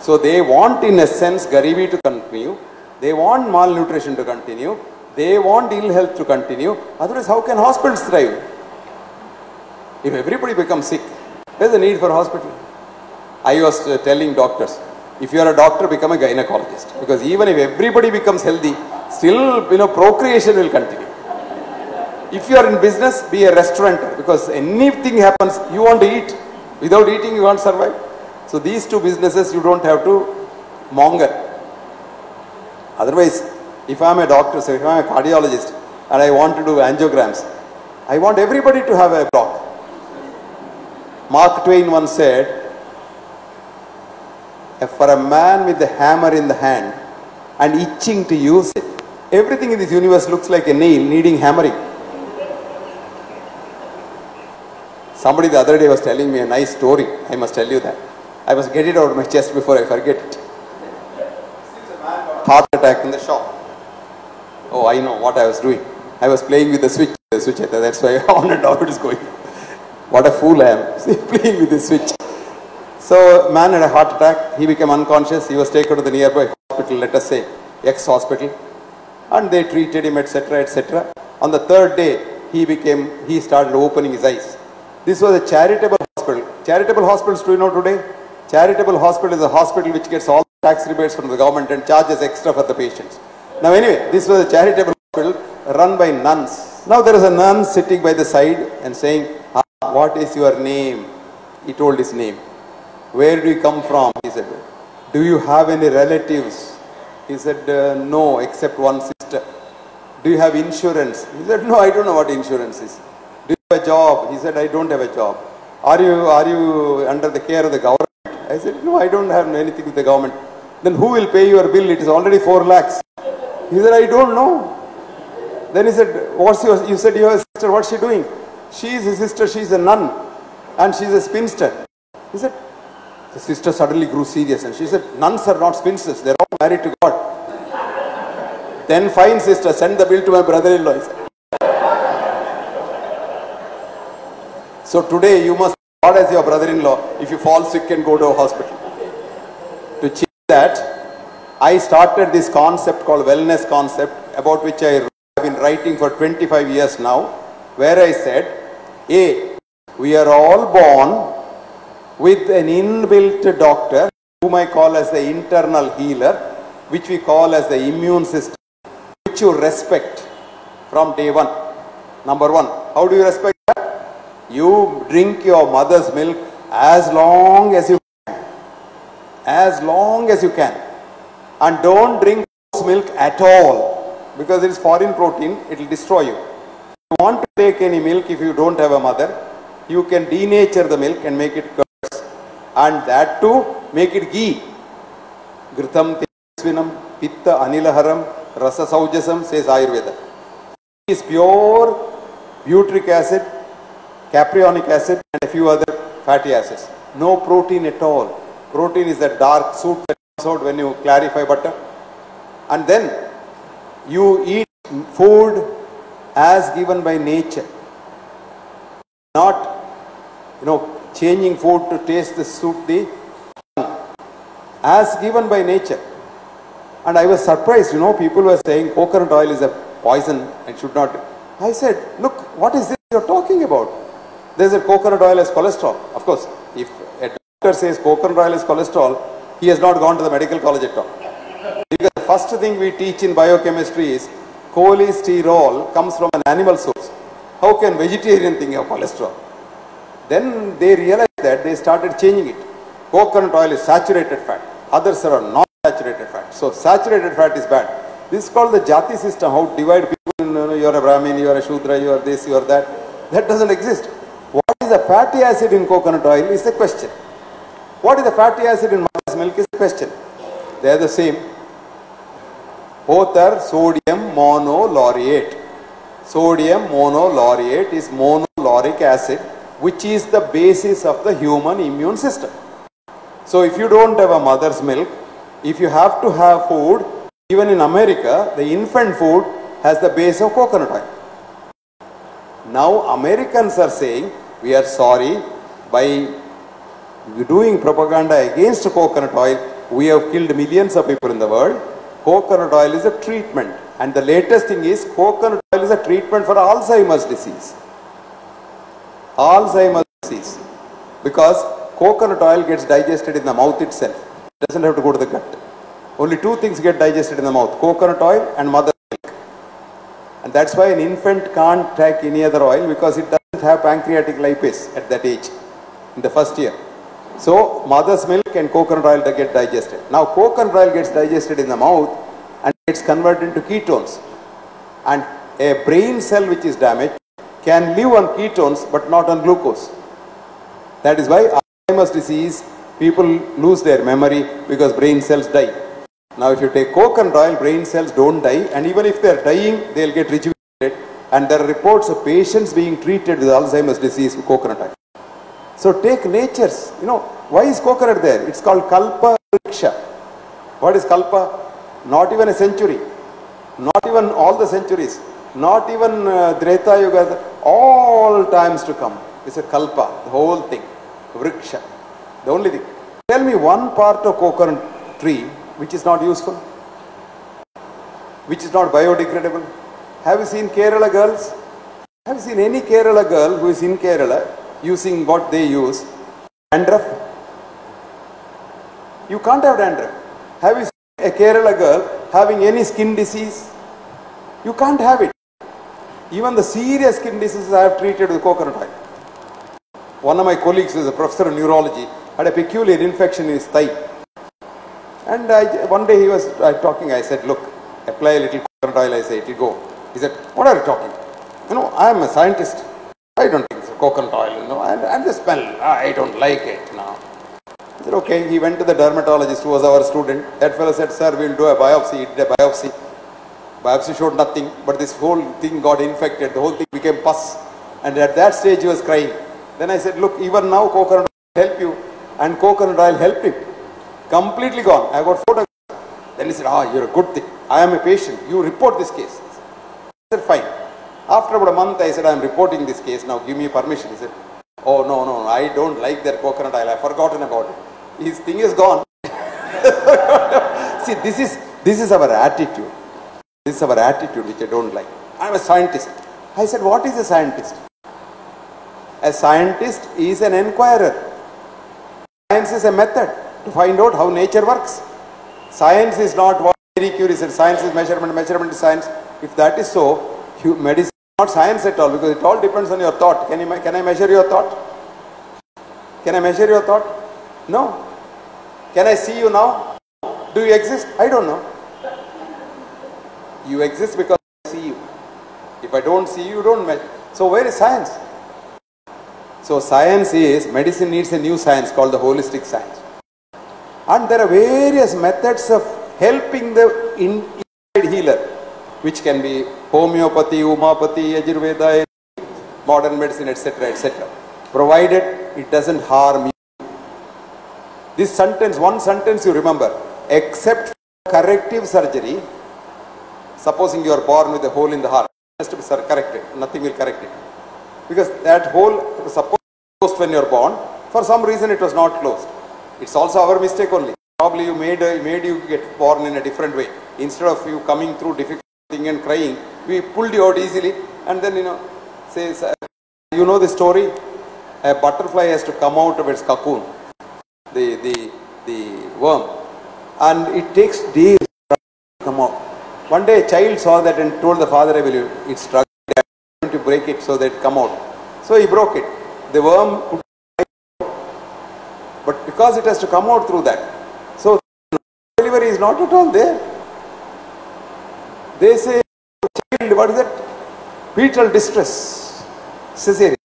So they want in a sense garibi to continue, they want malnutrition to continue, they want ill health to continue. Otherwise how can hospitals thrive? If everybody becomes sick, there's a need for hospital. I was uh, telling doctors, if you are a doctor, become a gynecologist. Because even if everybody becomes healthy, still, you know, procreation will continue. If you are in business, be a restaurateur. Because anything happens, you want to eat. Without eating, you won't survive. So these two businesses, you don't have to monger. Otherwise, if I am a doctor, so if I am a cardiologist, and I want to do angiograms, I want everybody to have a block. Mark Twain once said, for a man with a hammer in the hand and itching to use it, everything in this universe looks like a nail needing hammering. Somebody the other day was telling me a nice story. I must tell you that. I must get it out of my chest before I forget it. Heart attack in the shop. Oh, I know what I was doing. I was playing with the switch. The switch. That's why on and off it is going. What a fool I am. Playing with the switch. So, man had a heart attack. He became unconscious. He was taken to the nearby hospital, let us say, X hospital. And they treated him, etc., etc. On the third day, he became, he started opening his eyes. This was a charitable hospital. Charitable hospitals, do you know today? Charitable hospital is a hospital which gets all tax rebates from the government and charges extra for the patients. Now anyway, this was a charitable hospital run by nuns. Now there is a nun sitting by the side and saying, ah, what is your name? He told his name. Where do you come from? He said, do you have any relatives? He said, uh, no, except one sister. Do you have insurance? He said, no, I don't know what insurance is. Do you have a job? He said, I don't have a job. Are you, are you under the care of the government? I said, no, I don't have anything with the government. Then who will pay your bill? It is already 4 lakhs. He said, I don't know. Then he said, what's your, you said your sister, what's she doing? She is a sister, she is a nun and she is a spinster. He said, the sister suddenly grew serious and she said, nuns are not spinsters, they are all married to God. then fine sister, send the bill to my brother-in-law. So today you must God as your brother-in-law if you fall sick and go to a hospital. To change that, I started this concept called wellness concept about which I have been writing for 25 years now, where I said, A, we are all born with an inbuilt doctor, whom I call as the internal healer, which we call as the immune system, which you respect from day one. Number one, how do you respect? You drink your mother's milk as long as you can. As long as you can. And don't drink milk at all because it is foreign protein, it will destroy you. If you want to take any milk if you don't have a mother, you can denature the milk and make it curds. And that too, make it ghee. Ghritam tesvinam pitta anilaharam rasa saujasam says Ayurveda. It is pure butyric acid, caprionic acid and a few other fatty acids. No protein at all. Protein is that dark soup that comes out when you clarify butter. And then you eat food as given by nature. Not, you know, changing food to taste the suit the. As given by nature. And I was surprised, you know, people were saying coconut oil is a poison and should not. I said, look, what is this you're talking about? There's a coconut oil as cholesterol. Of course, if a doctor says coconut oil is cholesterol, he has not gone to the medical college at all. Because the first thing we teach in biochemistry is cholesterol comes from an animal source. How can vegetarian think of cholesterol? Then they realized that they started changing it. Coconut oil is saturated fat. Others are non-saturated fat. So saturated fat is bad. This is called the jati system. How divide people you, know, you are a Brahmin, you are a Shudra, you are this, you are that. That doesn't exist. Is the fatty acid in coconut oil is the question. What is the fatty acid in mother's milk is the question. They are the same. Both are sodium monolaurate. Sodium monolaurate is monolauric acid which is the basis of the human immune system. So if you don't have a mother's milk, if you have to have food, even in America, the infant food has the base of coconut oil. Now Americans are saying, we are sorry, by doing propaganda against coconut oil, we have killed millions of people in the world. Coconut oil is a treatment. And the latest thing is coconut oil is a treatment for Alzheimer's disease. Alzheimer's disease. Because coconut oil gets digested in the mouth itself. It doesn't have to go to the gut. Only two things get digested in the mouth, coconut oil and mother milk. And that's why an infant can't take any other oil because it doesn't have pancreatic lipase at that age, in the first year. So mother's milk and coconut oil get digested. Now coconut oil gets digested in the mouth and gets converted into ketones. And a brain cell which is damaged can live on ketones but not on glucose. That is why Alzheimer's disease, people lose their memory because brain cells die. Now if you take coconut oil, brain cells don't die and even if they are dying, they'll get rejuvenated. And there are reports of patients being treated with Alzheimer's disease with coconut oil. So take nature's, you know, why is coconut there? It's called Kalpa Vriksha. What is Kalpa? Not even a century. Not even all the centuries. Not even uh, Treta Yuga. All times to come. It's a Kalpa, the whole thing. Vriksha. The only thing. Tell me one part of coconut tree which is not useful. Which is not biodegradable. Have you seen Kerala girls? Have you seen any Kerala girl who is in Kerala using what they use? Dandruff? You can't have dandruff. Have you seen a Kerala girl having any skin disease? You can't have it. Even the serious skin diseases I have treated with coconut oil. One of my colleagues who is a professor of neurology had a peculiar infection in his thigh. And I, one day he was talking, I said, look, apply a little coconut oil, I say, it will go. He said, what are you talking? You know, I am a scientist. I don't think it's coconut oil, you know, and, and the smell, I don't like it now. He said, okay, he went to the dermatologist who was our student. That fellow said, sir, we'll do a biopsy. He did a biopsy. Biopsy showed nothing, but this whole thing got infected. The whole thing became pus. And at that stage, he was crying. Then I said, look, even now coconut oil will help you. And coconut oil helped him. Completely gone. I got photographs. Then he said, ah, you're a good thing. I am a patient. You report this case. Said, fine. After about a month, I said, I'm reporting this case. Now give me permission. He said, oh, no, no, I don't like that coconut oil. I've forgotten about it. His thing is gone. See, this is, this is our attitude. This is our attitude which I don't like. I'm a scientist. I said, what is a scientist? A scientist is an enquirer. Science is a method to find out how nature works. Science is not what Marie Curie said, science is measurement, measurement is science. If that is so, medicine is not science at all because it all depends on your thought. Can, you, can I measure your thought? Can I measure your thought? No. Can I see you now? Do you exist? I don't know. You exist because I see you. If I don't see you, you don't measure. So where is science? So science is, medicine needs a new science called the holistic science. And there are various methods of helping the in, inside healer, which can be homeopathy, umapathy, ayurveda, modern medicine, etc., etc. Provided it doesn't harm you. This sentence, one sentence you remember, except corrective surgery, supposing you are born with a hole in the heart, has to be corrected, nothing will correct it. Because that hole, suppose closed when you are born, for some reason it was not closed. It's also our mistake only. Probably you made, made you get born in a different way. Instead of you coming through difficult and crying, we pulled you out easily and then, you know, says, you know the story? A butterfly has to come out of its cocoon, the, the, the worm, and it takes days to come out. One day a child saw that and told the father, I will, it's struggling to break it so that it come out. So he broke it. The worm but because it has to come out through that. So delivery is not at all there. They say child, what is it? Fetal distress, cesarean.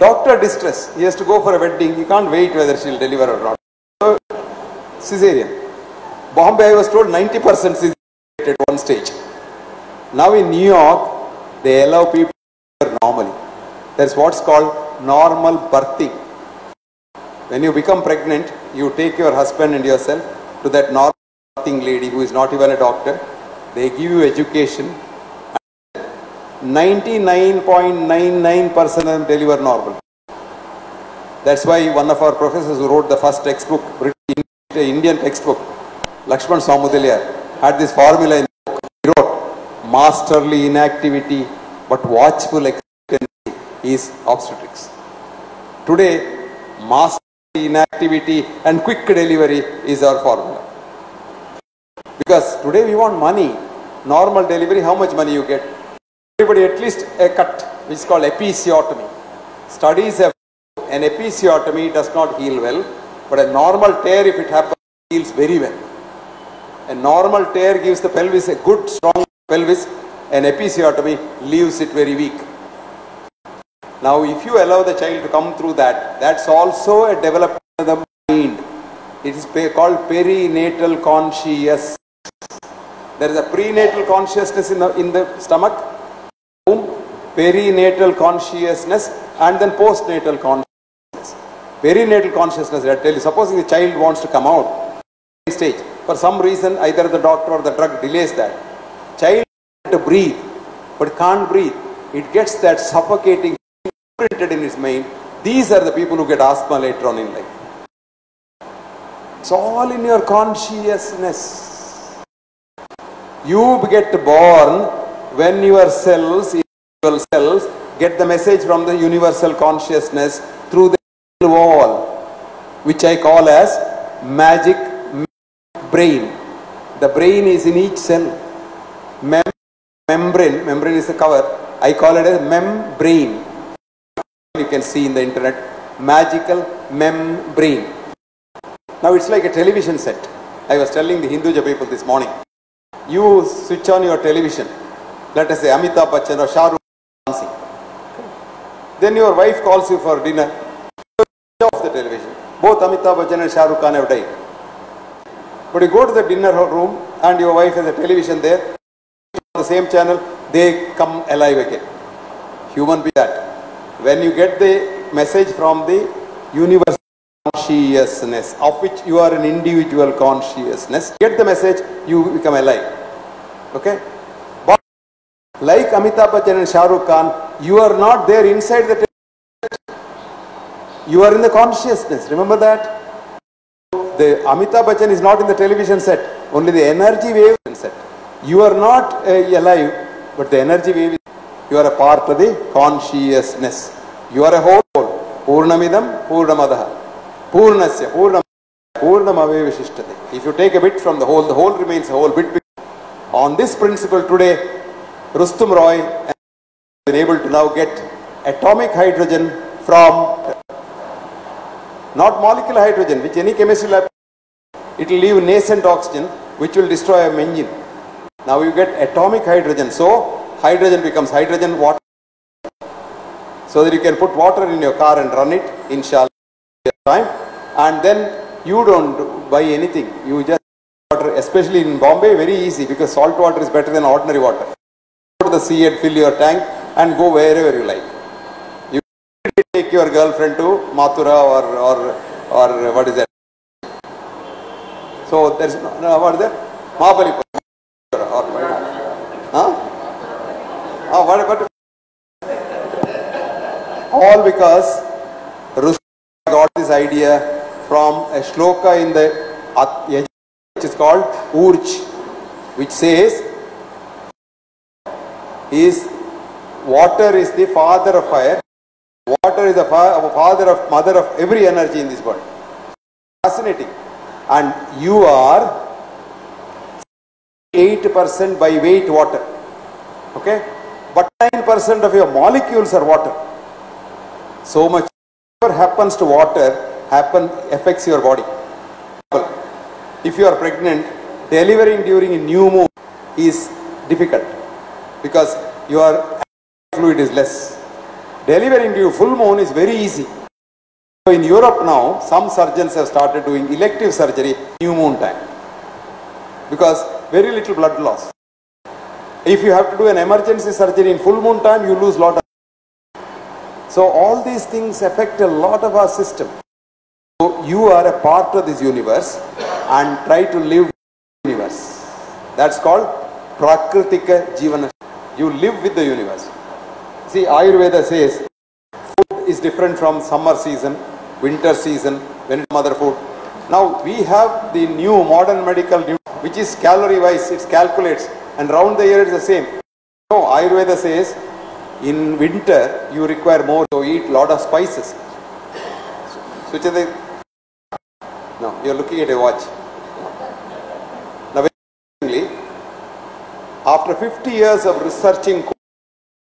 Doctor distress, he has to go for a wedding, he can't wait whether she'll deliver or not. So, cesarean. Bombay, I was told 90% cesarean at one stage. Now in New York, they allow people normally. That's what's called normal birthing. When you become pregnant, you take your husband and yourself to that normal birthing lady who is not even a doctor. They give you education. 99.99% of them deliver normal. That's why one of our professors who wrote the first textbook, Indian textbook, Lakshmanaswami Mudaliar had this formula in the book. He wrote, masterly inactivity but watchful expectancy is obstetrics. Today, masterly inactivity and quick delivery is our formula. Because today we want money. Normal delivery, how much money you get? Everybody at least a cut, which is called episiotomy. Studies have an episiotomy does not heal well, but a normal tear, if it happens, heals very well. A normal tear gives the pelvis a good, strong pelvis. An episiotomy leaves it very weak. Now, if you allow the child to come through that, that's also a development of the mind. It is called perinatal conscious. There is a prenatal consciousness in the, in the stomach, perinatal consciousness, and then postnatal consciousness. Perinatal consciousness, I tell you, supposing the child wants to come out, stage, for some reason, either the doctor or the drug delays that. Child to breathe, but can't breathe. It gets that suffocating printed in his mind. These are the people who get asthma later on in life. It's all in your consciousness. You get born when your cells, individual cells, get the message from the universal consciousness through the wall, which I call as magic brain. The brain is in each cell. Mem- membrane, membrane is the cover. I call it as membrane. You can see in the internet, magical membrane. Now it's like a television set. I was telling the Hinduja people this morning. You switch on your television. Let us say Amitabh Bachchan or Shah Rukh Khan dancing. Then your wife calls you for dinner. Switch off the television. Both Amitabh Bachchan and Shah Rukh Khan have died. But you go to the dinner room and your wife has a television there. On the same channel, they come alive again. Human being that. When you get the message from the universal consciousness, of which you are an individual consciousness, get the message, you become alive. Okay? But like Amitabh Bachchan and Shah Rukh Khan, you are not there inside the. You are in the consciousness. Remember that? The Amitabh Bachchan is not in the television set, only the energy wave set. You are not uh, alive, but the energy wave. You are a part of the consciousness. You are a whole. Purnamidam Purnamadaha. Purnasya Purnam Purnamave Vishishtate. If you take a bit from the whole, the whole remains a whole bit. On this principle today, Rustum Roy has been able to now get atomic hydrogen from not molecular hydrogen, which any chemistry lab, it will leave nascent oxygen, which will destroy a engine. Now you get atomic hydrogen, so hydrogen becomes hydrogen water. So that you can put water in your car and run it, inshallah, time. And then you don't buy anything. You just water, especially in Bombay, very easy because salt water is better than ordinary water. Go to the sea and fill your tank and go wherever you like. You take your girlfriend to Mathura or or or what is that? So there's no, no what is that? Mahabalipuram. Huh? Oh, what, what? All because Rustum got this idea from a shloka in the which is called Urj, which says is water is the father of fire, water is the fa- father of mother of every energy in this world. Fascinating. And you are 8% by weight water. Okay? But 9% of your molecules are water. So much happens to water happen affects your body. If you are pregnant, delivering during a new moon is difficult because your fluid is less. Delivering during full moon is very easy. So in Europe now, some surgeons have started doing elective surgery new moon time because very little blood loss. If you have to do an emergency surgery in full moon time, you lose lot of. So all these things affect a lot of our system. So you are a part of this universe and try to live universe. That's called Prakritika Jivana. You live with the universe. See, Ayurveda says food is different from summer season, winter season, when it's mother food. Now we have the new modern medical, which is calorie wise, it calculates, and round the year it's the same. No, Ayurveda says in winter you require more to eat lot of spices. Switch the. No, you're looking at a watch. Now, interestingly, after 50 years of researching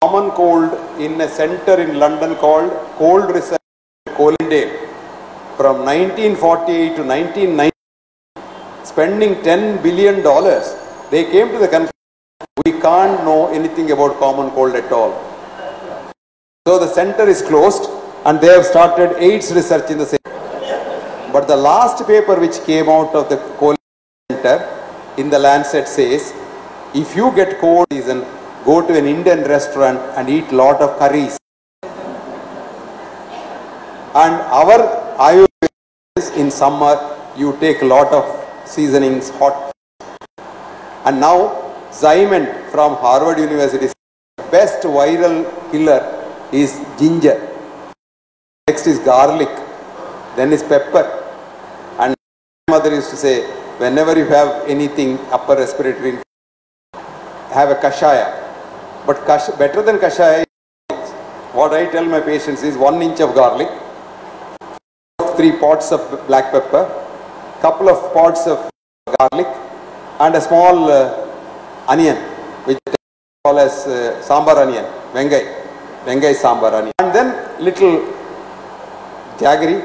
common cold in a center in London called Cold Research Colindale, from 1948 to 1990, spending 10 billion dollars, they came to the conclusion we can't know anything about common cold at all. So the center is closed and they have started AIDS research in the same. But the last paper which came out of the cold center in the Lancet says, if you get cold season, go to an Indian restaurant and eat lot of curries. And our Ayurveda is in summer, you take a lot of seasonings, hot. And now, Zyment from Harvard University, says, best viral killer is ginger. Next is garlic, then is pepper. Mother used to say, whenever you have anything upper respiratory, have a kashaya. But kash, better than kashaya, what I tell my patients is one inch of garlic, three pots of black pepper, couple of pots of garlic, and a small uh, onion, which they call as uh, sambar onion, vengai, vengai sambar onion, and then little jaggery,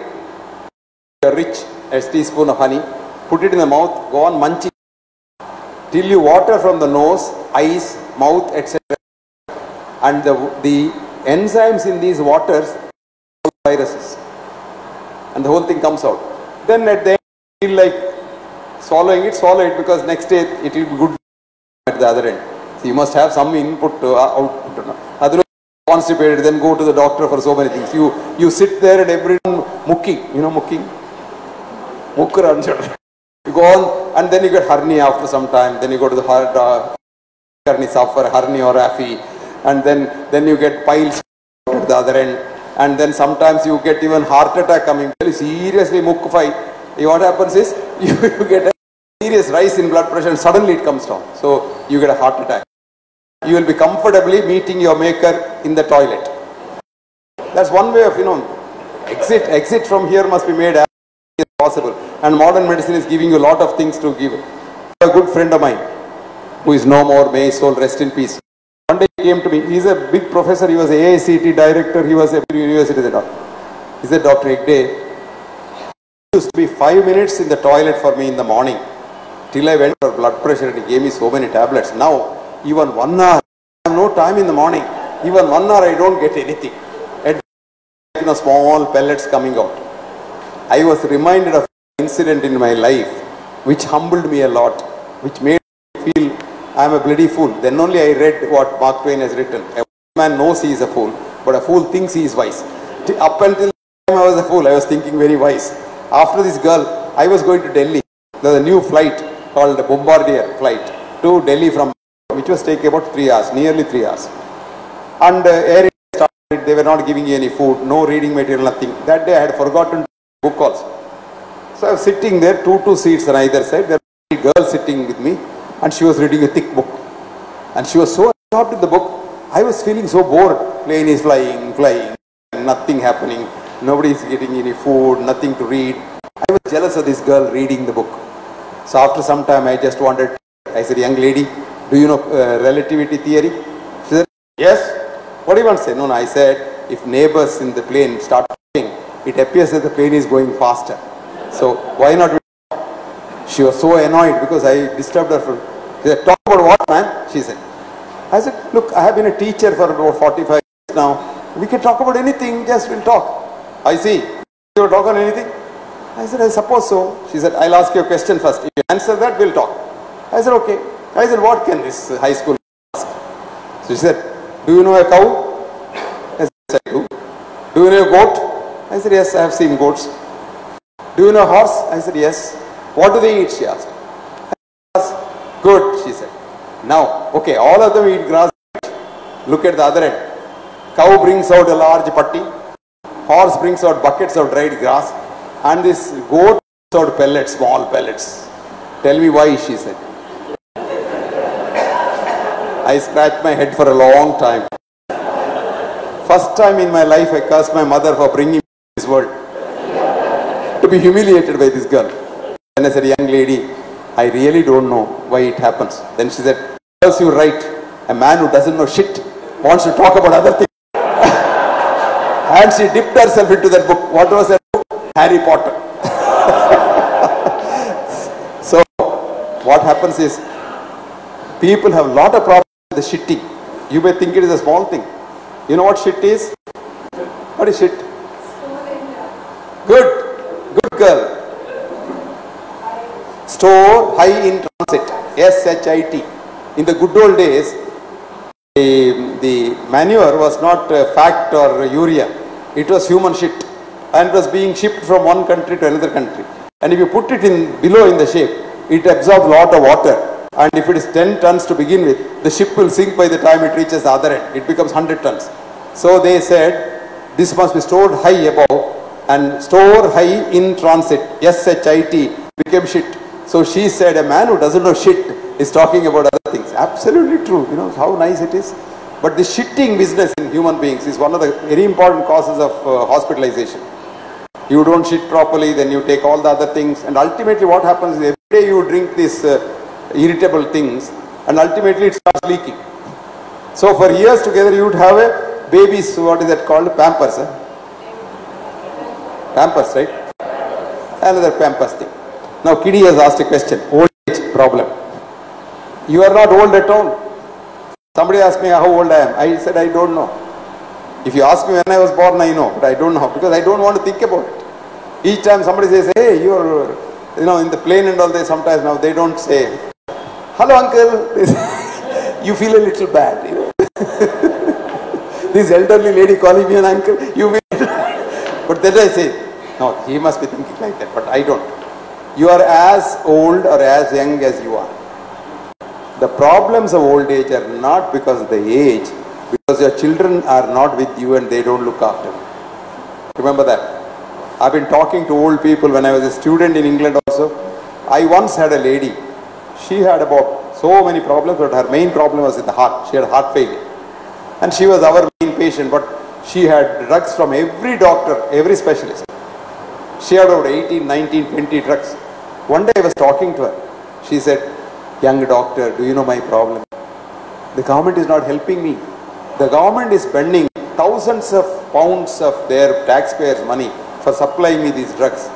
rich a teaspoon of honey, put it in the mouth, go on munching till you water from the nose, eyes, mouth, etc. And the, the enzymes in these waters viruses and the whole thing comes out. Then at the end, feel like swallowing it, swallow it because next day it will be good at the other end. So you must have some input to uh, output. Otherwise, constipated, then go to the doctor for so many things. You you sit there and every mucking, you know mucking, You go on and then you get hernia after some time. Then you go to the heart, uh, suffer hernia or aphy, and then then you get piles at the other end, and then sometimes you get even heart attack coming. Seriously muckify. What happens is you, you get a serious rise in blood pressure and suddenly it comes down. So you get a heart attack. You will be comfortably meeting your maker in the toilet. That's one way of you know exit. Exit from here must be made possible. And modern medicine is giving you a lot of things to give. A good friend of mine who is no more, may his soul rest in peace. One day he came to me. He's a big professor. He was a AICT director. He was a university doctor. He said, Dr. Hegde, used to be five minutes in the toilet for me in the morning till I went for blood pressure and he gave me so many tablets. Now, even one hour, I have no time in the morning. Even one hour, I don't get anything. At you know, small pellets coming out. I was reminded of an incident in my life which humbled me a lot, which made me feel I am a bloody fool. Then only I read what Mark Twain has written. A man knows he is a fool, but a fool thinks he is wise. Up until I was a fool, I was thinking very wise. After this girl, I was going to Delhi. There was a new flight called Bombardier flight to Delhi from which was taking about three hours, nearly three hours. And uh, Air started, they were not giving you any food, no reading material, nothing. That day I had forgotten book also. So I was sitting there, two two seats on either side. There was a girl sitting with me, and she was reading a thick book. And she was so absorbed in the book, I was feeling so bored. Plane is flying, flying, and nothing happening. Nobody is getting any food, nothing to read. I was jealous of this girl reading the book. So after some time, I just wanted. I said, "Young lady, do you know uh, relativity theory?" She said, "Yes." What do you want to say? No, no. I said, if neighbors in the plane start talking, it appears that the plane is going faster. So why not? she was so annoyed because I disturbed her. For, she said, talk about what, man? She said. I said, look, I have been a teacher for about 45 years now. We can talk about anything, just we'll talk. I see. You talk on anything? I said, I suppose so. She said, I'll ask you a question first. If you answer that, we'll talk. I said, okay. I said, what can this high school ask? So she said, do you know a cow? I said, I do. Do you know a goat? I said, yes, I have seen goats. Do you know horse? I said, yes. What do they eat? She asked. Asked, Good, she said. Now, okay, all of them eat grass. Look at the other end. Cow brings out a large patti. Horse brings out buckets of dried grass. And this goat brings out pellets, small pellets. Tell me why, she said. I scratched my head for a long time. First time in my life, I cursed my mother for bringing this world. To be humiliated by this girl. Then I said, young lady, I really don't know why it happens. Then she said, serves you right. A man who doesn't know shit wants to talk about other things. and she dipped herself into that book. What was that book? Harry Potter. so, what happens is, people have a lot of problems with the shitting. You may think it is a small thing. You know what shit is? What is shit? Good. Good girl. Store high in transit. S-H-I-T. In the good old days, the, the manure was not uh, fat or urea. It was human shit. And was being shipped from one country to another country. And if you put it in below in the shape, it absorbs a lot of water. And if it is 10 tons to begin with, the ship will sink by the time it reaches the other end. It becomes 100 tons. So they said, this must be stored high above and store high in transit. S-H-I-T became shit. So she said, a man who doesn't know shit is talking about other things. Absolutely true. You know how nice it is. But the shitting business in human beings is one of the very important causes of uh, hospitalization. You don't shit properly, then you take all the other things, and ultimately what happens is every day you drink these uh, irritable things, and ultimately it starts leaking. So for years together you would have a baby's, what is that called? Pampers. Huh? Pampers, right? Another pampers thing. Now Kiddy has asked a question, old age problem. You are not old at all. Somebody asked me ah, how old I am. I said I don't know. If you ask me when I was born, I know, but I don't know because I don't want to think about it. Each time somebody says, hey, you're, you know, in the plane and all, they sometimes now they don't say, hello uncle. You feel a little bad, you know. this elderly lady calling me an uncle, you feel, but then I say, no, he must be thinking like that, but I don't. You are as old or as young as you are. The problems of old age are not because of the age, because your children are not with you and they don't look after you. Remember that. I've been talking to old people when I was a student in England also. I once had a lady. She had about so many problems, but her main problem was in the heart. She had heart failure. And she was our main patient, but she had drugs from every doctor, every specialist. She had about 18, 19, 20 drugs. One day I was talking to her. She said, young doctor, do you know my problem? The government is not helping me. The government is spending thousands of pounds of their taxpayers' money for supplying me these drugs.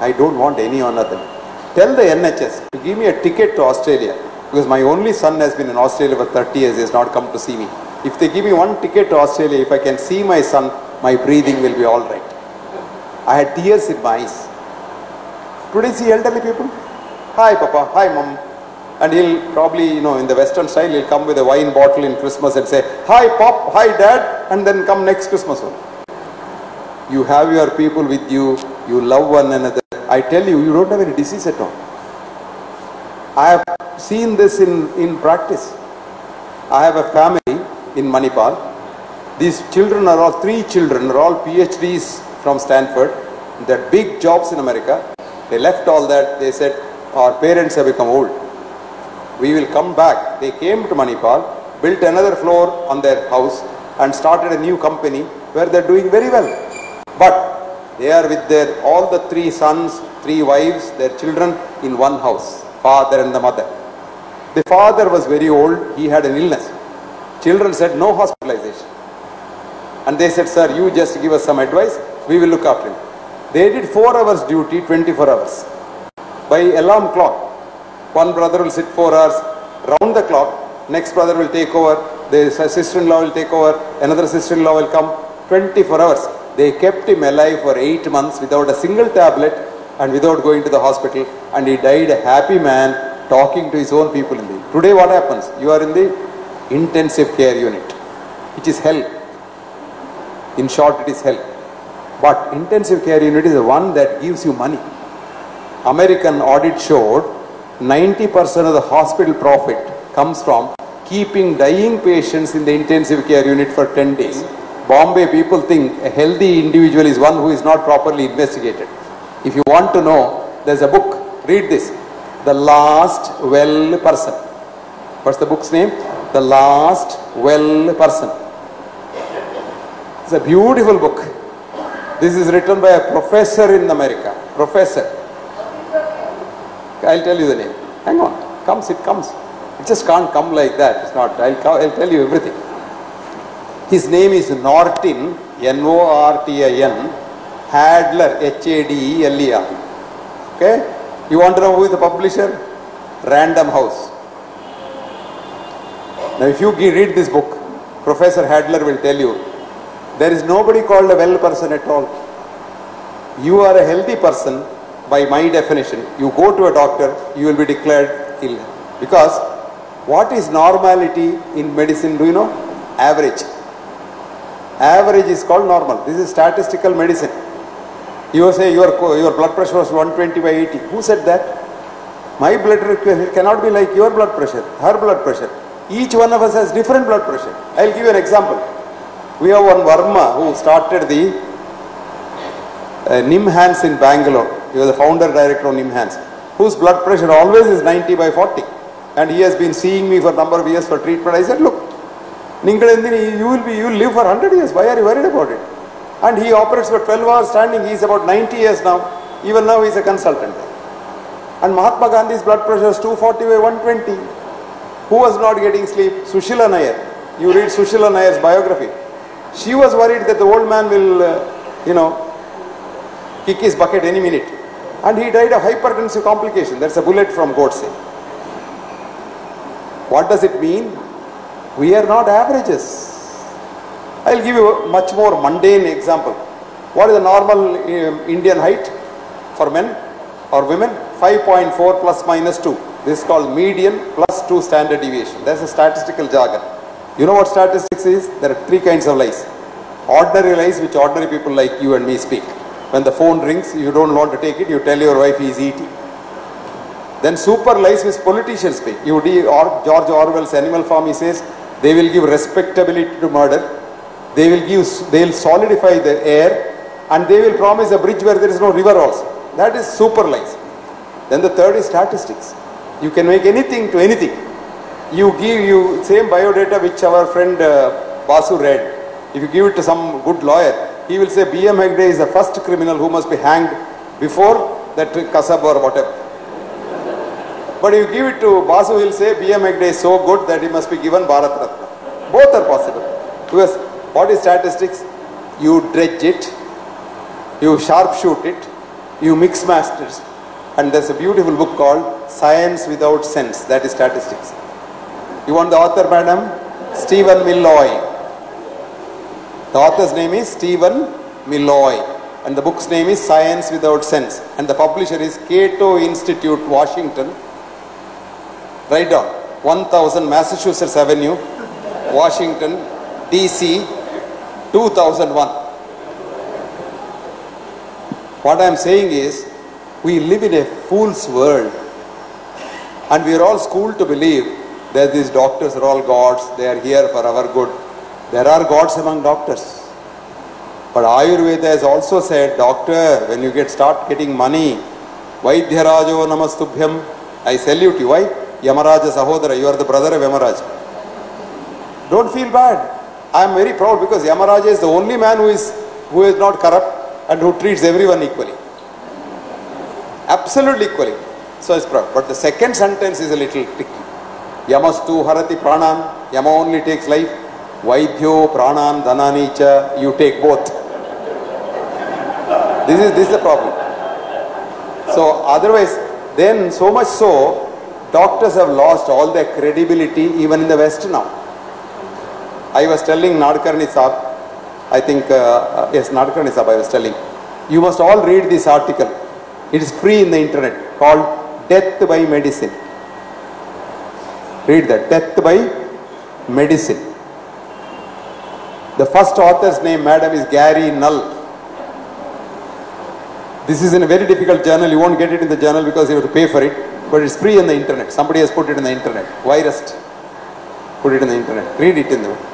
I don't want any one of them. Tell the NHS to give me a ticket to Australia because my only son has been in Australia for 30 years. He has not come to see me. If they give me one ticket to Australia, if I can see my son, my breathing will be all right. I had tears in my eyes. Today see elderly people. Hi Papa, hi Mom. And he'll probably, you know, in the Western style, he'll come with a wine bottle in Christmas and say, Hi Pop, hi Dad, and then come next Christmas one. You have your people with you, you love one another. I tell you, you don't have any disease at all. I have seen this in, in practice. I have a family in Manipal. These children are all, three children are all PhDs from Stanford. They're big jobs in America. They left all that. They said, our parents have become old. We will come back. They came to Manipal, built another floor on their house and started a new company where they're doing very well. But they are with their, all the three sons, three wives, their children in one house, father and the mother. The father was very old. He had an illness. Children said, no hospitalization. And they said, sir, you just give us some advice. We will look after him. They did four hours duty, 24 hours. By alarm clock. One brother will sit four hours round the clock. Next brother will take over. The sister-in-law will take over. Another sister-in-law will come. 24 hours. They kept him alive for eight months without a single tablet and without going to the hospital. And he died a happy man talking to his own people in the. Today what happens? You are in the intensive care unit, which is hell. In short, it is hell. But intensive care unit is the one that gives you money. American audit showed 90% of the hospital profit comes from keeping dying patients in the intensive care unit for 10 days. Bombay people think a healthy individual is one who is not properly investigated. If you want to know there's a book. Read this. The Last Well Person. What's the book's name? The Last Well Person. It's a beautiful book. This is written by a professor in America. Professor. I'll tell you the name. Hang on. Comes, it comes. It just can't come like that. It's not. I'll, I'll tell you everything. His name is Nortin, N-O-R-T-I-N, Hadler, H-A-D-E-L-E-R. Okay? You want to know who is the publisher? Random House. Now if you read this book, Professor Hadler will tell you, there is nobody called a well person at all. You are a healthy person by my definition. You go to a doctor, you will be declared ill. Because what is normality in medicine, do you know? Average. Average is called normal. This is statistical medicine. You say your, your blood pressure was 120 by 80. Who said that? My blood pressure cannot be like your blood pressure, her blood pressure. Each one of us has different blood pressure. I'll give you an example. We have one Varma who started the uh, Nimhans in Bangalore. He was the founder director of Nimhans, whose blood pressure always is 90 by 40. And he has been seeing me for a number of years for treatment. I said, look, Ningadendini, you will be, you will live for 100 years. Why are you worried about it? And he operates for 12 hours standing. He is about 90 years now. Even now he is a consultant. And Mahatma Gandhi's blood pressure is 240 by 120. Who was not getting sleep? Sushila Nair. You read Sushila Nair's biography. She was worried that the old man will, uh, you know, kick his bucket any minute. And he died of hypertensive complication. That's a bullet from Godse. What does it mean? We are not averages. I'll give you a much more mundane example. What is the normal um, Indian height for men or women? 5.4 plus minus 2. This is called median plus 2 standard deviation. That's a statistical jargon. You know what statistics is? There are three kinds of lies. Ordinary lies which ordinary people like you and me speak. When the phone rings, you don't want to take it, you tell your wife he is eating. Then super lies which politicians speak. You or George Orwell's Animal Farm, he says, they will give respectability to murder. They will give, they will solidify the air and they will promise a bridge where there is no river also. That is super lies. Then the third is statistics. You can make anything to anything. You give you same biodata which our friend uh, Basu read. If you give it to some good lawyer, he will say B.M. Hegde is the first criminal who must be hanged before that Kasab or whatever. But if you give it to Basu, he'll say B.M. Hegde is so good that he must be given Bharat Ratna. Both are possible. Because what is statistics? You dredge it, you sharpshoot it, you mix masters. And there's a beautiful book called Science Without Sense, that is statistics. You want the author, madam? Stephen Milloy. The author's name is Stephen Milloy. And the book's name is Science Without Sense. And the publisher is Cato Institute, Washington. Write down 1000 Massachusetts Avenue, Washington, DC, 2001. What I am saying is, we live in a fool's world. And we are all schooled to believe that these doctors are all gods, they are here for our good. There are gods among doctors. But Ayurveda has also said, doctor, when you get start getting money, Vaidhyarajo Namastubhyam, I salute you. Why? Yamaraja Sahodara, you are the brother of Yamaraja. Don't feel bad. I am very proud because Yamaraja is the only man who is who is not corrupt and who treats everyone equally. Absolutely equally. So it's proud. But the second sentence is a little tricky. Yamastu harati pranan. Yama only takes life. Vaidhyo pranan dhanani cha. You take both. This is this is the problem. So otherwise, then so much so, doctors have lost all their credibility even in the West now. I was telling Nadkarni Saab, I think, uh, uh, yes, Nadkarni Saab I was telling, you must all read this article. It is free in the internet called Death by Medicine. Read that, Death by Medicine. The first author's name, madam, is Gary Null. This is in a very difficult journal. You won't get it in the journal because you have to pay for it. But it's free on the internet. Somebody has put it in the internet. Virus. Put it in the internet. Read it in the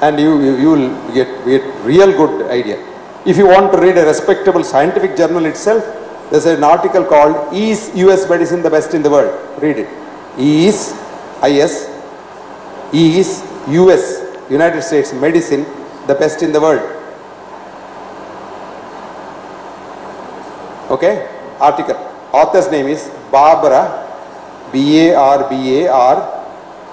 and you, you, you will get, get real good idea. If you want to read a respectable scientific journal itself, There's an article called Is US Medicine the Best in the World? Read it. Is, IS, is US, United States Medicine the best in the world? Okay? Article. Author's name is Barbara, B A R B A R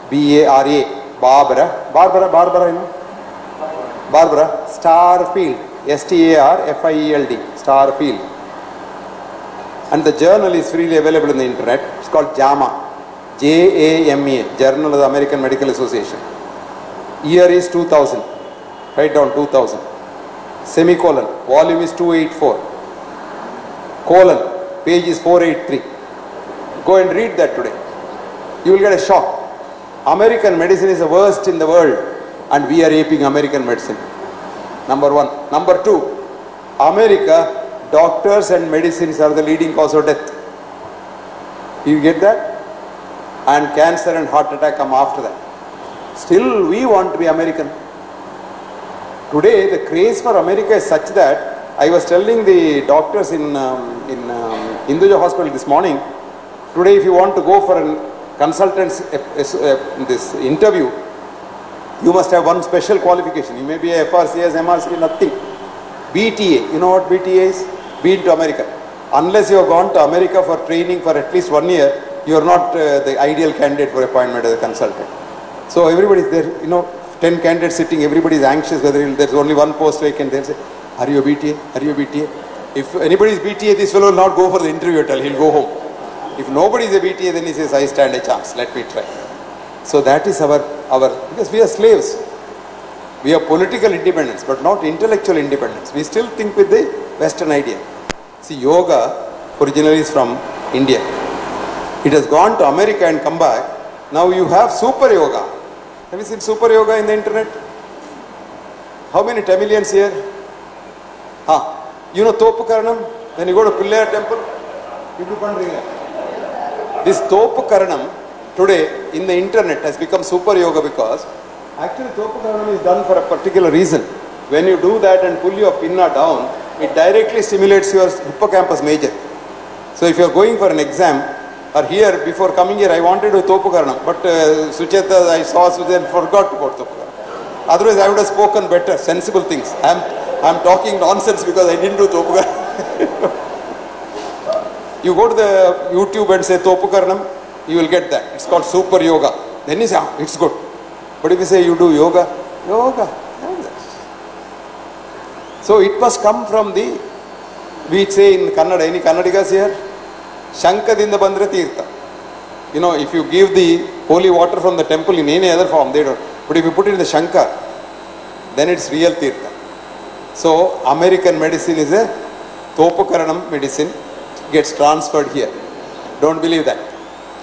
B A R A. Barbara. Barbara, Barbara, you know? Barbara Starfield, S T A R F I E L D, Starfield. And the journal is freely available in the internet. It's called JAMA, J A M A, Journal of the American Medical Association. Year is 2000. Write down 2000. Semicolon, volume is 284. Colon, page is 483. Go and read that today. You will get a shock. American medicine is the worst in the world and we are aping American medicine. Number one. Number two, America, doctors and medicines are the leading cause of death. You get that? And cancer and heart attack come after that. Still, we want to be American. Today, the craze for America is such that I was telling the doctors in, um, in um, Hinduja Hospital this morning, today if you want to go for a consultant's uh, uh, this interview, you must have one special qualification. You may be a FRCS, MRC, nothing. BTA, you know what BTA is? Been to America. Unless you have gone to America for training for at least one year, you are not uh, the ideal candidate for appointment as a consultant. So everybody is there, you know, 10 candidates sitting, everybody is anxious whether there's only one post vacant. They'll say, Are you a BTA? Are you a BTA? If anybody is BTA, this fellow will not go for the interview at all, he'll go home. If nobody is a BTA, then he says, I stand a chance, let me try. So that is our, our, because we are slaves. We have political independence, but not intellectual independence. We still think with the Western idea. See, yoga originally is from India. It has gone to America and come back. Now you have super yoga. Have you seen super yoga in the internet? How many Tamilians here? Huh. You know Topu Karanam? When you go to Pillayar temple, you do. This Topu Karanam today in the internet has become super yoga because actually topokaranam is done for a particular reason. When you do that and pull your pinna down, it directly stimulates your hippocampus major. So if you are going for an exam, or here before coming here I wanted to Topukaranam, but uh, Sucheta, I saw Sucheta forgot about Topukaranam. Otherwise I would have spoken better, sensible things. I am I'm talking nonsense because I didn't do Topukaranam. You go to the YouTube and say Topukaranam, you will get that. It's called super yoga. Then you say, ah, it's good. But if you say you do yoga, yoga. So it must come from the, we say in Kannada, any Kannadigas here? Shankadinda Bandra Tirtha. You know, if you give the holy water from the temple in any other form, they don't. But if you put it in the Shankar, then it's real Tirtha. So American medicine is a Topukaranam medicine, gets transferred here. Don't believe that.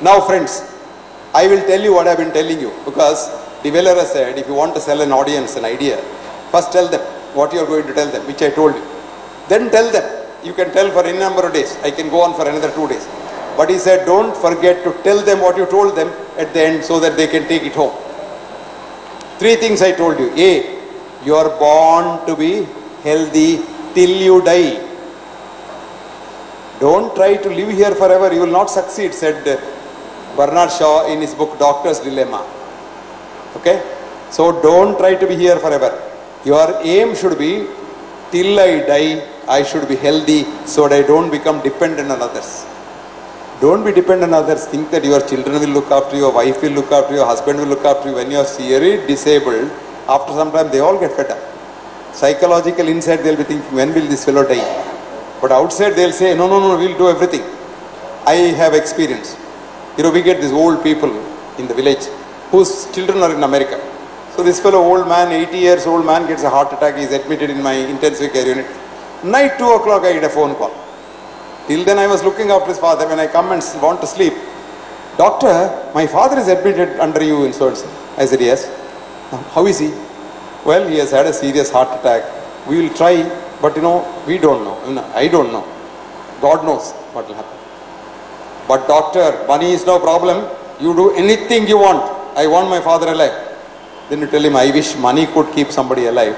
Now friends, I will tell you what I have been telling you because De said if you want to sell an audience an idea, first tell them what you are going to tell them, which I told you. Then tell them. You can tell for any number of days. I can go on for another two days. But he said don't forget to tell them what you told them at the end so that they can take it home. Three things I told you. A, you are born to be healthy till you die. Don't try to live here forever, you will not succeed, said Bernard Shaw in his book Doctor's Dilemma. Okay? So don't try to be here forever. Your aim should be till I die, I should be healthy so that I don't become dependent on others. Don't be dependent on others. Think that your children will look after you, your wife will look after you, your husband will look after you. When you are seriously disabled, after some time they all get fed up. Psychological inside they'll be thinking, when will this fellow die? But outside they'll say, no, no, no, we'll do everything. I have experience. You know, we get these old people in the village whose children are in America. So this fellow, old man, 80 years old man, gets a heart attack. He's admitted in my intensive care unit. Night 2 o'clock, I get a phone call. Till then I was looking after his father. When I come and want to sleep, Doctor, my father is admitted under you in so. I said, yes. How is he? Well, he has had a serious heart attack. We will try, but you know, we don't know. I don't know. God knows what will happen. But doctor, money is no problem. You do anything you want. I want my father alive. Then you tell him, I wish money could keep somebody alive.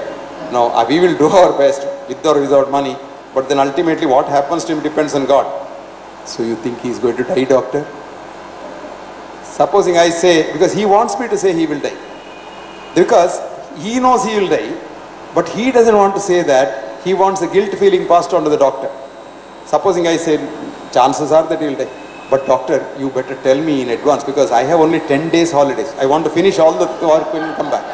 Now, uh, we will do our best with or without money. But then ultimately what happens to him depends on God. So you think he is going to die, doctor? Supposing I say, because he wants me to say he will die. Because he knows he will die, but he doesn't want to say that. He wants the guilt feeling passed on to the doctor. Supposing I say, chances are that he will die. But doctor, you better tell me in advance because I have only 10 days holidays. I want to finish all the work you come back.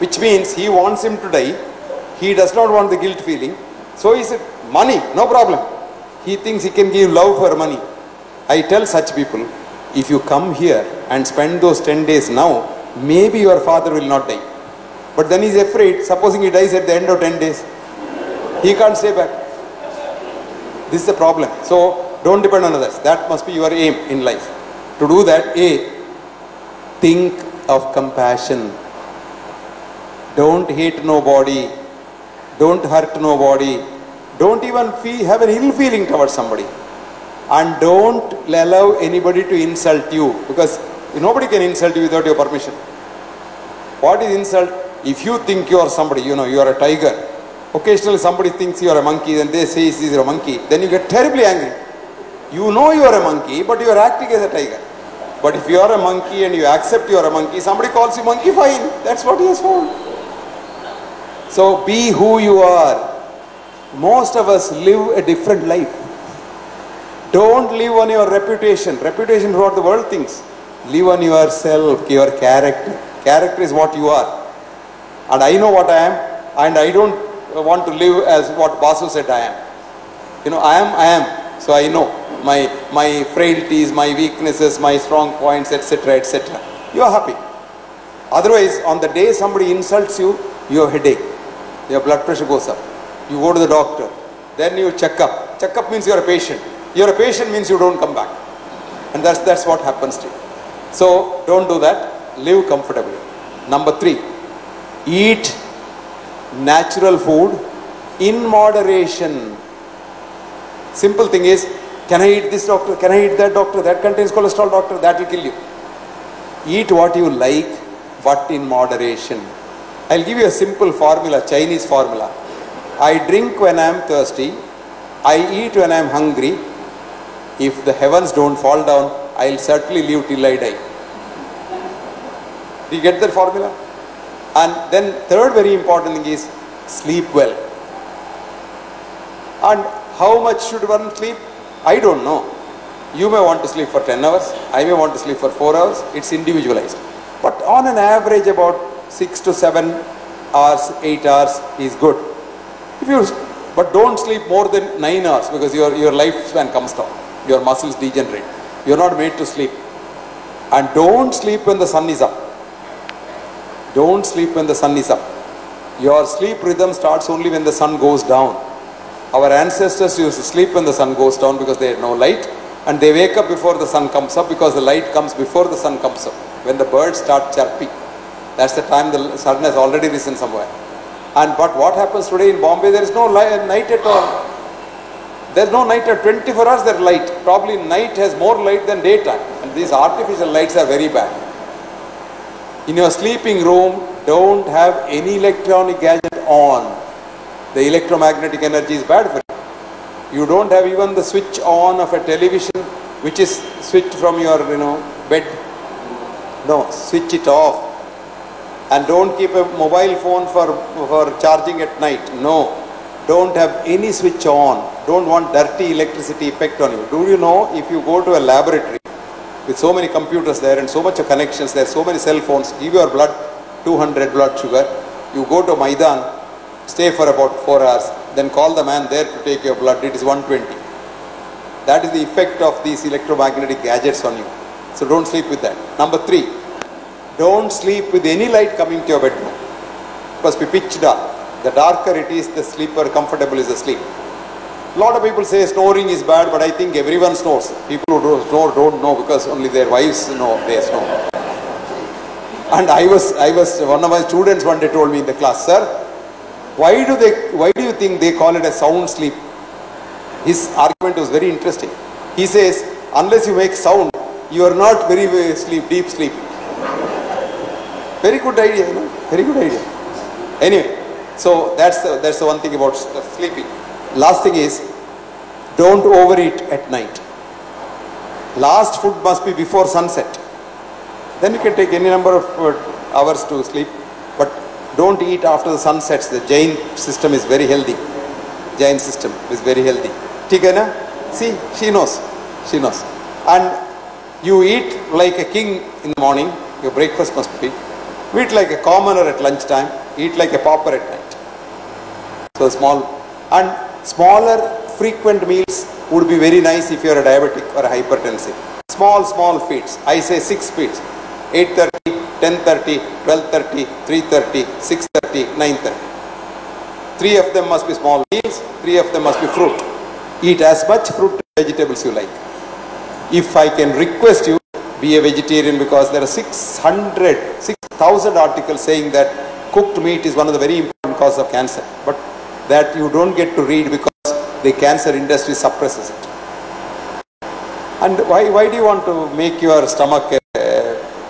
Which means he wants him to die. He does not want the guilt feeling. So he said, money, no problem. He thinks he can give love for money. I tell such people, if you come here and spend those 10 days now, maybe your father will not die. But then he's afraid, supposing he dies at the end of 10 days, he can't stay back. This is the problem. So don't depend on others. That must be your aim in life. To do that, A, think of compassion. Don't hate nobody. Don't hurt nobody. Don't even feel, have an ill feeling towards somebody. And don't allow anybody to insult you because nobody can insult you without your permission. What is insult? If you think you are somebody, you know, you are a tiger. Occasionally somebody thinks you are a monkey and they say he is a monkey. Then you get terribly angry. You know you are a monkey, but you are acting as a tiger. But if you are a monkey and you accept you are a monkey, somebody calls you monkey, fine. That's what he has found. So be who you are. Most of us live a different life. Don't live on your reputation. Reputation is what the world thinks. Live on yourself, your character. Character is what you are. And I know what I am, and I don't want to live as what Basu said I am. You know, I am, I am. So I know my my frailties, my weaknesses, my strong points, etc., etc. You are happy. Otherwise, on the day somebody insults you, you have headache. Your blood pressure goes up. You go to the doctor. Then you check up. Check up means you are a patient. You are a patient means you don't come back. And that's, that's what happens to you. So don't do that. Live comfortably. Number three, eat natural food in moderation. Simple thing is, can I eat this doctor? Can I eat that doctor? That contains cholesterol doctor. That will kill you. Eat what you like, but in moderation. I'll give you a simple formula, Chinese formula. I drink when I am thirsty. I eat when I am hungry. If the heavens don't fall down, I'll certainly live till I die. Do you get that formula? And then third very important thing is sleep well. And how much should one sleep? I don't know. You may want to sleep for 10 hours. I may want to sleep for 4 hours. It's individualized. But on an average about 6 to 7 hours, 8 hours is good. If you, but don't sleep more than 9 hours because your, your lifespan comes down. Your muscles degenerate. You're not made to sleep. And don't sleep when the sun is up. Don't sleep when the sun is up. Your sleep rhythm starts only when the sun goes down. Our ancestors used to sleep when the sun goes down because they had no light and they wake up before the sun comes up because the light comes before the sun comes up. When the birds start chirping, that's the time the sun has already risen somewhere. And but what happens today in Bombay, there is no light, night at all. There's no night at 24 hours there's light. Probably night has more light than daytime. And these artificial lights are very bad. In your sleeping room, don't have any electronic gadget on. The electromagnetic energy is bad for you. You don't have even the switch on of a television which is switched from your you know bed. No, switch it off. And don't keep a mobile phone for, for charging at night. No. Don't have any switch on. Don't want dirty electricity effect on you. Do you know if you go to a laboratory with so many computers there and so much connections there, so many cell phones, give your blood 200 blood sugar, you go to Maidan, stay for about 4 hours, then call the man there to take your blood, it is 120. That is the effect of these electromagnetic gadgets on you. So don't sleep with that. Number 3, don't sleep with any light coming to your bedroom. It must be pitch dark. The darker it is, the sleeper comfortable is the sleep. A lot of people say snoring is bad, but I think everyone snores. People who don't snore don't know because only their wives know they snore. And I was, I was, one of my students one day told me in the class, sir, why do they, why do you think they call it a sound sleep? His argument was very interesting. He says, unless you make sound, you are not very, very sleep, deep sleep. Very good idea, know, very good idea. Anyway, So that's the, that's the one thing about sleeping. Last thing is, don't overeat at night. Last food must be before sunset. Then you can take any number of uh, hours to sleep, don't eat after the sun sets. The Jain system is very healthy. Jain system is very healthy. Tigana? See, she knows. She knows. And you eat like a king in the morning. Your breakfast must be. You eat like a commoner at lunchtime. Eat like a pauper at night. So small. And smaller frequent meals would be very nice if you are a diabetic or a hypertensive. Small, small feeds. I say six feeds. 8.30 10.30, 12.30, 3.30, 6.30, 9.30. Three of them must be small meals, three of them must be fruit. Eat as much fruit and vegetables you like. If I can request you, be a vegetarian because there are 600, 6,000 articles saying that cooked meat is one of the very important causes of cancer. But that you don't get to read because the cancer industry suppresses it. And why, why do you want to make your stomach a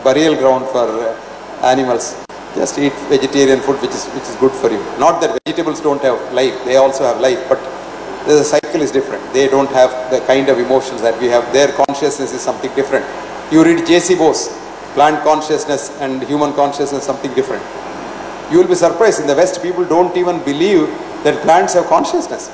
burial ground for uh, animals? Just eat vegetarian food which is, which is good for you. Not that vegetables don't have life, they also have life, but the cycle is different. They don't have the kind of emotions that we have. Their consciousness is something different. You read J.C. Bose, plant consciousness and human consciousness something different. You will be surprised. In the West, people don't even believe that plants have consciousness.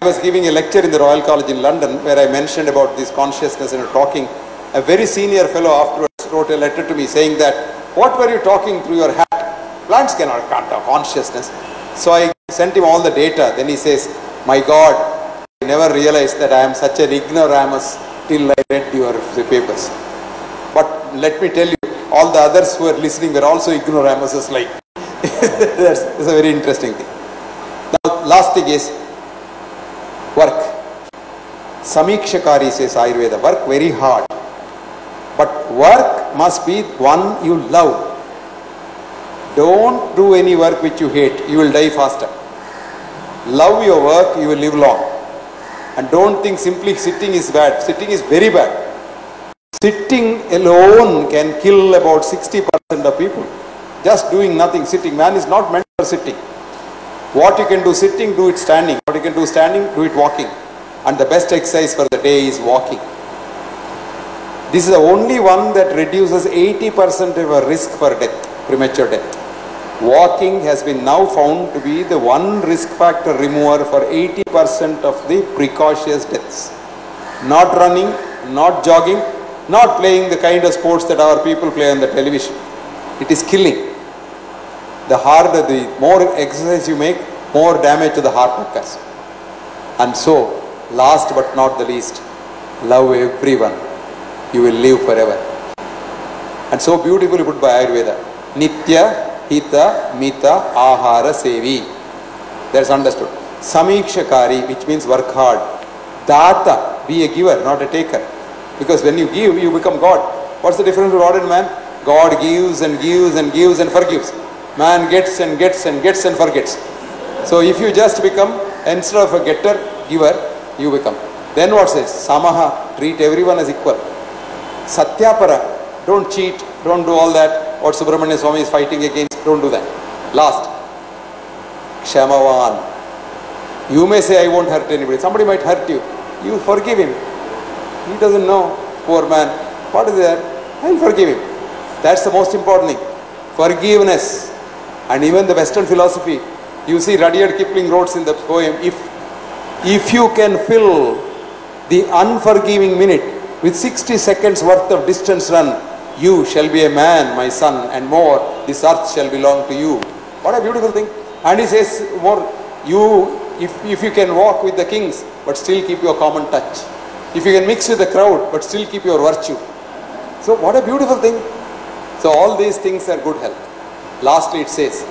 I was giving a lecture in the Royal College in London where I mentioned about this consciousness and talking. A very senior fellow afterwards wrote a letter to me saying that, what were you talking through your hat? Plants cannot can't consciousness. So I sent him all the data. Then he says, my God, I never realized that I am such an ignoramus till I read your papers. But let me tell you, all the others who are listening were also ignoramuses like. that's, that's a very interesting thing. Now, last thing is work. Samikshakari says Ayurveda, work very hard. But work must be one you love. Don't do any work which you hate, you will die faster. Love your work, you will live long. And don't think simply sitting is bad. Sitting is very bad. Sitting alone can kill about 60% of people. Just doing nothing, sitting. Man is not meant for sitting. What you can do sitting, do it standing. What you can do standing, do it walking. And the best exercise for the day is walking. This is the only one that reduces 80% of a risk for death, premature death. Walking has been now found to be the one risk factor remover for 80% of the precocious deaths. Not running, not jogging, not playing the kind of sports that our people play on the television. It is killing. The harder, the more exercise you make, more damage to the heart occurs. And so, last but not the least, love everyone. You will live forever. And so beautifully put by Ayurveda. Nitya, Hita, Mita, Ahara, Sevi. That's understood. Samikshakari, which means work hard. Data, be a giver, not a taker. Because when you give, you become God. What's the difference between God and man? God gives and gives and gives and forgives. Man gets and gets and gets and forgets. So if you just become, instead of a getter, giver, you become. Then what says? Samaha, treat everyone as equal. Satyapara, don't cheat, don't do all that. What Subramanya Swami is fighting against, don't do that. Last, Kshamavan. You may say, I won't hurt anybody. Somebody might hurt you. You forgive him. He doesn't know, poor man. What is there? I'll forgive him. That's the most important thing. Forgiveness. And even the Western philosophy, you see Rudyard Kipling wrote in the poem, if, if you can fill the unforgiving minute with 60 seconds worth of distance run, you shall be a man, my son, and more, this earth shall belong to you. What a beautiful thing. And he says more, you, if, if you can walk with the kings, but still keep your common touch. If you can mix with the crowd, but still keep your virtue. So what a beautiful thing. So all these things are good health. Lastly it says,